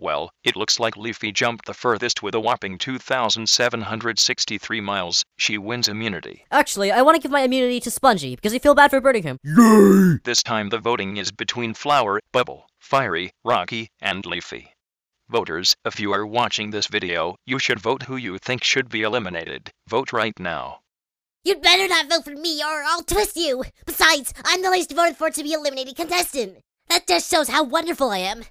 Well, it looks like Leafy jumped the furthest with a whopping 2,763 miles. She wins immunity. Actually, I want to give my immunity to Spongy because I feel bad for birding him. This time the voting is between Flower, Bubble, Firey, Rocky, and Leafy. Voters, if you are watching this video, you should vote who you think should be eliminated. Vote right now. You'd better not vote for me or I'll twist you. Besides, I'm the least voted for to be eliminated contestant. That just shows how wonderful I am.